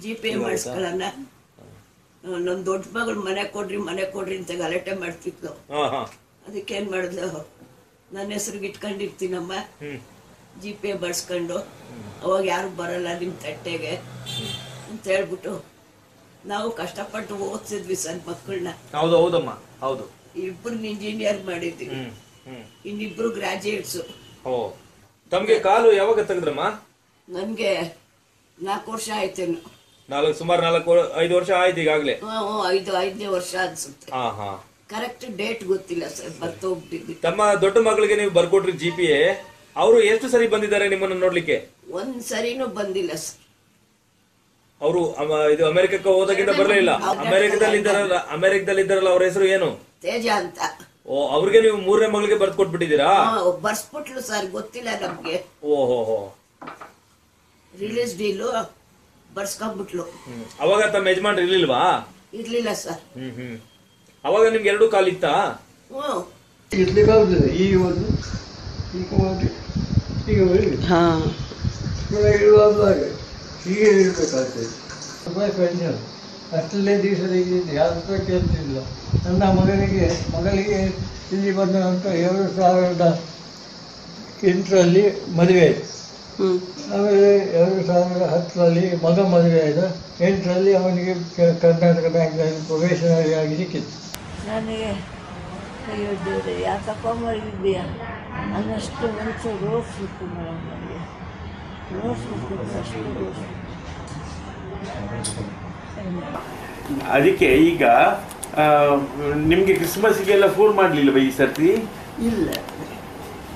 G pay ಮಾಡಿಸ್ಕೊಳ್ಳೋಣ. ನನ್ನ ದೊಡ್ಡ ಮಗಳು ಮನೆ ಕೊಡ್ರಿ ಮನೆ ಕೊಡ್ರಿ ಅಂತ ಗಲಾಟೆ ಮಾಡ್ತಿದ್ಲು. ಹಾ ಹಾ. ಅದಕ್ಕೆ ಏನ್ ಮಾಡಿದ್ಲು? ನನ್ನ ಹೆಸ್ರಿಗೆ ಇಟ್ಕೊಂಡಿರ್ತೀನಮ್ಮ. ಜಿ ಪೇ ಬಡ್ಸ್ಕೊಂಡು ಅವಾಗ ಯಾರು ಬರಲ್ಲ ನಿಮ್ಮ ತಟ್ಟೆಗೆ. ಅಂತ ಹೇಳ್ಬಿಟ್ಟು ನಾವು ಕಷ್ಟಪಟ್ಟು ಓದಿಸಿದ್ವಿ ಸರ್ ಮಕ್ಕಳನ್ನ. ಹೌದು ಹೌದಮ್ಮ. ಹೌದು. ಇಬ್ಬರು ಇಂಜಿನಿಯರ್ ಮಾಡಿದ್ವಿ. ಇನ್ನಿಬ್ರು ಗ್ರಾಜುಯೇಟ್ಸು ಓ. ತಮಗೆ ಕಾಲು ಯಾವಾಗ ತೆಗೆದ್ರಮ್ಮ? ನನಗೆ ನಾಲ್ಕು ವರ್ಷ ಆಯ್ತೇನು. ನಾಲ್ಕು ಸುಮಾರು ನಾಲ್ಕು ಐದು ವರ್ಷ ಆಯ್ತು ಈಗಾಗ್ಲೇ. ಐದು ಐದನೇ ವರ್ಷ ಅನ್ಸುತ್ತೆ. ಹಾ ಹಾ. ಕರೆಕ್ಟ್ ಡೇಟ್ ಗೊತ್ತಿಲ್ಲ ಸರ್ ಬರ್ತೋಗ್ಬಿಟ್ಟಿದ್ವಿ ತಮ್ಮ ದೊಡ್ಡ ಮಗಳಿಗೆ ನೀವು ಬರ್ಕೊಟ್ರಿ ಜಿ ಪಿ ಎ ಅವರು ಎಷ್ಟು ಸರಿ ಬಂದಿದ್ದಾರೆ ನಿಮ್ಮನ್ನ ನೋಡ್ಲಿಕ್ಕೆ? ಒಂದ್ ಸರಿನೂ ಬಂದಿಲ್ಲ ಸರ್. ಅವರು ಇದು ಅಮೆರಿಕಕ್ಕೆ ಹೋದಾಗಿಂದ ಬರಲೇ ಇಲ್ಲ ಅಮೆರಿಕದಲ್ಲಿ ಇದ್ದಾರಲ್ಲ ಅಮೆರಿಕದಲ್ಲಿ ಇದ್ದಾರಲ್ಲ ಅವ್ರ ಹೆಸರು ಏನು? ತೇಜ ಅಂತ. ಓ ಅವ್ರಿಗೆ ನೀವು ಮೂರನೇ ಮಗಳಿಗೆ ಬರ್ದು ಕೊಟ್ಬಿಟ್ಟಿದ್ದೀರಾ ಹಾ, ಬರ್ಸ್ಬಿಟ್ಲು ಸರ್ ಗೊತ್ತಿಲ್ಲ ನಮ್ಗೆ. ಓ ಹೋ. ಹೋ ರಿಲೀಸ್ ಡೀಲು ಬರ್ಸ್ಕೊಂಡ್ಬಿಟ್ಲು. ಅವಾಗ ತಮ್ಮ ಯಜಮಾನ್ ಇರ್ಲಿಲ್ವಾ? ಇರ್ಲಿಲ್ಲ ಸರ್. ಹ್ಮ್ ಹ್ಮ್. ಅವಾಗ ನಿಮ್ಗೆ ಎರಡು ಕಾಲ್ ಹ್ಞೂ. ಇರ್ಲಿಕ್ಕಾಗ್ತದೆ ಈಗ ಒಂದು ಈಗ ಹಾ. ಇರುವಾಗ ಇರಬೇಕಾಗ್ತದೆ. ಪೆನ್ಷನ್. ಅಷ್ಟಲ್ಲೇ ದಿವಸ ಯಾರು ರೂಪಾಯಿ ಕೇಳ್ತಿಲ್ಲ. ನನ್ನ ಮಗನಿಗೆ ಮಗಳಿಗೆ ಇಲ್ಲಿ ಬಂದ ನಂತರ ಎರಡು ಸಾವಿರದ ಎಂಟರಲ್ಲಿ ಮದುವೆ ಆಯಿತು. ಆಮೇಲೆ ಎರಡು ಸಾವಿರದ ಹತ್ತರಲ್ಲಿ ಮಗ ಮದುವೆ ಆದ ಎಂಟರಲ್ಲಿ ಅವನಿಗೆ ಕರ್ನಾಟಕ ಬ್ಯಾಂಕ್ನಲ್ಲಿ ಪ್ರೊಬೇಷನರಿ ಆಗಿ ಸಿಕ್ಕಿತ್ತು. ನನಗೆ ಅಯ್ಯೋ ದೇವ್ರೆ ಯಾಕಪ್ಪ ಮರಿದ್ಯಾ ಅನ್ನಷ್ಟು ಮನುಷ್ಯ ರೋಡ್ಸ್ಬಿಟ್ಟು ಮೇಡಮ್ ನನಗೆ. ರೋಡ್ಸ್ಬಿಟ್ಟು ಅಷ್ಟು ಅದಕ್ಕೆ ಈಗ ನಿಮಗೆ ಕ್ರಿಸ್ಮಸ್ಗೆಲ್ಲ ಫೋನ್ ಮಾಡ್ಲಿಲ್ವಾ ಈ ಸರ್ತಿ? ಇಲ್ಲ.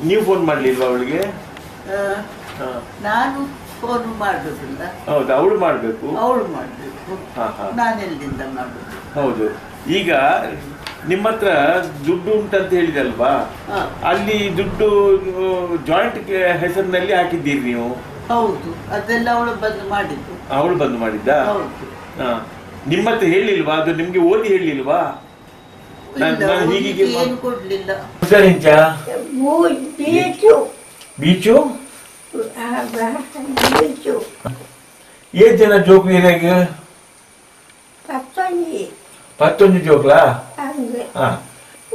ನೀವು ಫೋನ್ ಮಾಡ್ಲಿಲ್ವಾ ಅವಳಿಗೆ? ನಾನು ಫೋನ್ ಮಾಡೋದಿಲ್ಲ ಹೌದು? ಅವಳು ಮಾಡಬೇಕು? ಅವಳು ಮಾಡಬೇಕು. ನಾನೆಲ್ಲಿಂದ ಮಾಡೋದು ಹೌದು. ಈಗ ನಿಮ್ಮ ಹತ್ರ ದುಡ್ಡು ಉಂಟಂತ ಹೇಳಿದಲ್ವಾ? ಹಾ. ಅಲ್ಲಿ ದುಡ್ಡು ಜಾಯಿಂಟ್ ಹೆಸರಿನಲ್ಲಿ ಹಾಕಿದ್ದೀರಿ ನೀವು? ಹೌದು. ಅದೆಲ್ಲ ಅವಳು ಬಂದು ಮಾಡಿದ್ದು. ಅವಳು ಬಂದು ಮಾಡಿದ್ದ? ಹೌದು. ಹಾ. ನಿಮ್ಮ ಹತ್ರ ಹೇಳಿಲ್ವಾ? ಅದು ನಿಮ್ಗೆ ಓದಿ ಹೇಳಿಲ್ವಾ? ಕೊಡ್ಲಿಲ್ಲ. ಬೀಚು. ಬೀಚು? ಬೀಚು ಏನ್ ಜನ ಜೋಕ್ಲಿನಾಗ ಪತ್ತೊಂದು ಪತ್ತೊಂದು ಜೋಕ್ಲಾ ಹಂಗೆ ಹಾ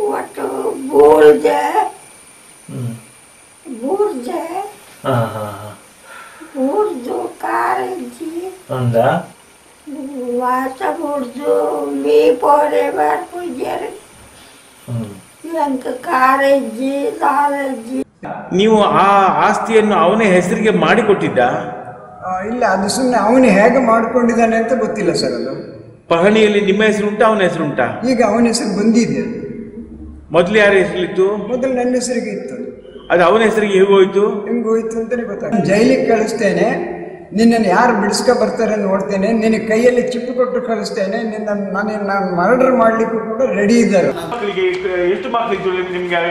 ಒಟ್ಟು ಬೂರ್ದೆ ಹ್ಮ್ ಬೂರ್ದೆ ಹಾ ಹಾ ಹಾ ಬೂರ್ದು ಕಾರಂಜಿ ಹೌದಾ ವಾಸ ಬೂರ್ದು ಮೀ ಪೋರೆ ಬರ್ಪೂಜಾರಿ ಹ್ಮ್ ಎಂತ ಕಾರಂಜಿ ದಾರಜ್ಜಿ ನೀವು ಆ ಆಸ್ತಿಯನ್ನು ಅವನೇ ಹೆಸರಿಗೆ ಮಾಡಿಕೊಟ್ಟಿದ್ದ? ಆ, ಇಲ್ಲ ಅದು ಸುಮ್ಮನೆ ಅವನು ಹೇಗೆ ಮಾಡ್ಕೊಂಡಿದ್ದಾನೆ ಅಂತ ಗೊತ್ತಿಲ್ಲ ಸರ್ ಅದು. ಪಹಣಿಯಲ್ಲಿ ನಿಮ್ಮ ಹೆಸರು ಉಂಟಾ ಅವನ ಹೆಸರು ಉಂಟಾ? ಈಗ ಅವನ ಹೆಸರು ಬಂದಿದೆ. ಅದು. ಮೊದಲು ಯಾರ ಹೆಸರಿತ್ತು? ಮೊದಲು ನನ್ನ ಹೆಸರಿಗೆ ಇತ್ತು. ಅದು. ಅದು ಅವನ ಹೆಸರಿಗೆ ಹೇಗೆ ಹೋಯ್ತು? ಹೆಂಗ್ ಹೋಯ್ತು ಅಂತಲೇ ಗೊತ್ತಾಗ ಜೈಲಿಗೆ ಕಳಿಸ್ತೇನೆ ನಿನ್ನನ್ನು ಯಾರು ಬಿಡಿಸ್ಕೊ ಬರ್ತಾರೆ ನೋಡ್ತೇನೆ ನಿನ್ನ ಕೈಯಲ್ಲಿ ಚಿಪ್ಪು ಕೊಟ್ಟು ಕಳಿಸ್ತೇನೆ ನಿನ್ನ ನಾನು ನಾನು ಮರ್ಡರ್ ಮಾಡ್ಲಿಕ್ಕೂ ಕೂಡ ರೆಡಿ ಇದ್ದಾರೆ. ಮಕ್ಕಳಿಗೆ ಎಷ್ಟು ಮಕ್ಕಳಿತ್ತು ನಿಮ್ಗೆ?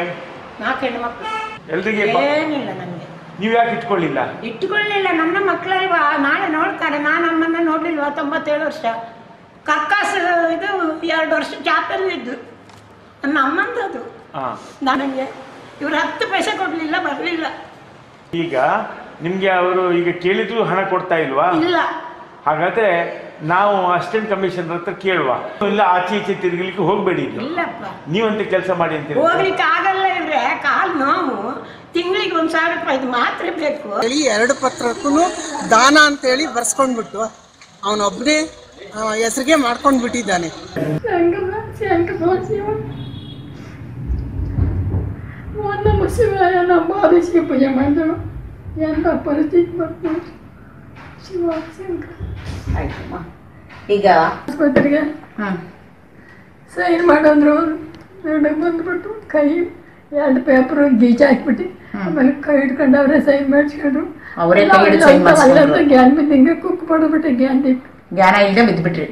ನಾಲ್ಕು ಹೆಣ್ಣು ಮಕ್ಕಳು. ಎಲ್ರಿಗೆ ಏನಿಲ್ಲ ನನಗೆ ನೀವು ಯಾಕೆ ಇಟ್ಕೊಳ್ಳಿಲ್ಲ? ಇಟ್ಕೊಳ್ಳಿಲ್ಲ ನನ್ನ ಮಕ್ಕಳಲ್ವಾ ನಾಳೆ ನೋಡ್ತಾರೆ ನಾನು ಅಮ್ಮನ್ನ ನೋಡ್ಲಿಲ್ವಾ? ತೊಂಬತ್ತೇಳು ವರ್ಷ. ಕರ್ಕಾಸ ಇದು ಎರಡು ವರ್ಷ ಜಾಪಲ್ಲಿ ಇದ್ದು. ನನ್ನ ಅಮ್ಮಂದದು ಹಾ. ನನಗೆ ಇವ್ರು ಹತ್ತು ಪೈಸೆ ಕೊಡಲಿಲ್ಲ ಬರಲಿಲ್ಲ. ಈಗ ನಿಮ್ಗೆ ಅವರು ಈಗ ಕೇಳಿದ್ರು ಹಣ ಕೊಡ್ತಾ ಇಲ್ವಾ? ಇಲ್ಲ. ಹಾಗಾದ್ರೆ ನಾವು ಅಸಿಸ್ಟೆಂಟ್ ಕಮಿಷನರ್ ಹತ್ರ ಕೇಳುವ. ಇಲ್ಲ ಆಚೆ ಈಚೆ ತಿರುಗಲಿಕ್ಕೆ ಹೋಗ್ಬೇಡಿ. ಇಲ್ಲಪ್ಪ. ನೀವಂತ ಕೆಲಸ ಮಾಡಿ ಅಂತ ಹೋಗ್ಲಿಕ್ಕೆ ಆಗಲ್ಲ. ಇವ್ರೆ ಕಾಲು ನೋವು ತಿಂಗಳಿಗೆ ಒಂದು ಸಾವಿರ ರೂಪಾಯಿ ಮಾತ್ರ ಬೇಕು. ಹೇಳಿ ಎರಡು ಪತ್ರಕ್ಕೂ ದಾನ ಅಂತೇಳಿ ಬರ್ಸ್ಕೊಂಡ್ಬಿಟ್ಟು ಅವನೊಬ್ಬನೇ ಹೆಸರಿಗೆ ಮಾಡ್ಕೊಂಡು ಬಿಟ್ಟಿದ್ದಾನೆ ನಮ್ಮ ಶಿವಾಯ ನಮ್ಮ ಆದಿಶಿ ಪೂಜೆ ಮಾಡಿದಳು. ಎಂಥ ಪರಿಸ್ಥಿತಿ ಬರ್ತು ಶಿವ ಶಂಕರ. ಆಯ್ತಮ್ಮ. ಈಗ ಆಸ್ಪತ್ರೆಗೆ ಹಾಂ ಸೈನ್ ಮಾಡಂದ್ರು. ನನಗೆ ಬಂದ್ಬಿಟ್ಟು ಕೈ ಎರಡು ಪೇಪರ್ ಗೀಚ ಹಾಕ್ಬಿಟ್ಟು ಆಮೇಲೆ ಕೈ ಹಿಡ್ಕೊಂಡು ಅವರೇ ಸೈನ್ ಮಾಡಿಸ್ಕೊಂಡ್ರು ಅವರೇ ಕೈ ಹಿಡ್ದು sign ಮಾಡಿಸ್ಕೊಂಡ್ರು. ಅಲ್ಲಂತ ಗ್ಯಾನ್ ಬಿದ್ದು ಹಿಂಗೆ ಕುಕ್ ಪಡ್ಬಿಟ್ಟೆ ಗ್ಯಾನ್ ದಿಟ್ಟು ಜ್ಞಾನ ಇಲ್ಲದೆ ಬಿದ್ದುಬಿಟ್ರಿ